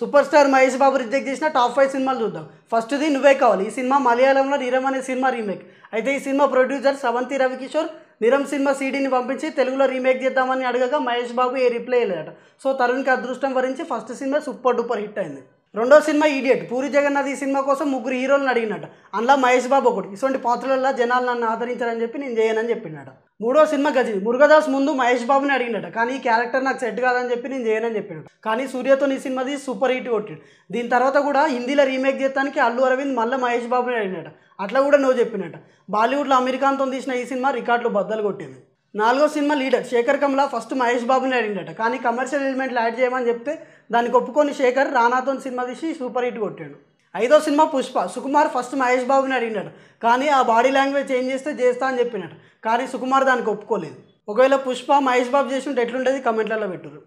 Super star Mahesh Babu reject చేసిన top five సినిమాలు చూద్దాం. ఫస్ట్ది నువ్వే కావాలి. ఈ సినిమా మలయాళంలో నిరం అనే సినిమా రీమేక్ అయితే ఈ సినిమా ప్రొడ్యూసర్ సవంతి రవికిషోర్ నిరం సినిమా సీడీని పంపించి తెలుగులో రీమేక్ చేద్దామని అడగగా మహేష్ బాబు ఏ రిప్లై ఇవ్వలేదట సో తరుణ్కి అదృష్టం వరించి first cinema super duper hit అయింది. రెండో సినిమా ఈడియట్ పూరి జగన్నాథ్ ఈ సినిమా కోసం ముగ్గురు హీరోలను అడిగినట. అందులో మహేష్ బాబు ఒకటి ఇటువంటి పాత్రలలో జనాలు నన్ను ఆదరించారని చెప్పి నేను చేయనని చెప్పినట మూడో సినిమా గజని మురుగదాస్ ముందు మహేష్ బాబుని అడిగినట కానీ ఈ క్యారెక్టర్ నాకు సెట్ కాదని చెప్పి నేను చేయనని చెప్పినట్టు కానీ సూర్యతో ఈ సినిమాది సూపర్ హిట్ కొట్టాడు. దీని తర్వాత కూడా హిందీలో రీమేక్ చేయడానికి అల్లు అరవింద్ మళ్ళీ మహేష్ బాబుని అడిగినట అట్లా కూడా నువ్వు చెప్పినట్ట బాలీవుడ్లో అమెరికాతో తీసిన ఈ సినిమా రికార్డులు బద్దలు కొట్టింది. నాలుగో cinema leader Sekhar Kammula first Mahesh బాబుని అడిగినట కానీ కమర్షియల్ ఎలిమెంట్లు యాడ్ చేయమని చెప్తే దానికి ఒప్పుకొని శేఖర్ రానాతో సినిమా తీసి సూపర్ హిట్ కొట్టాడు. ఐదో సినిమా పుష్ప. సుకుమార్ ఫస్ట్ మహేష్ బాబుని అడిగినాడు. కానీ ఆ బాడీ లాంగ్వేజ్ చేంజ్ చేస్తే చేస్తా అని చెప్పినట్టు కానీ సుకుమార్ దానికి ఒప్పుకోలేదు. ఒకవేళ పుష్ప మహేష్ బాబు చేసి ఉంటే ఎట్లుండేది కమెంట్లలో పెట్టురు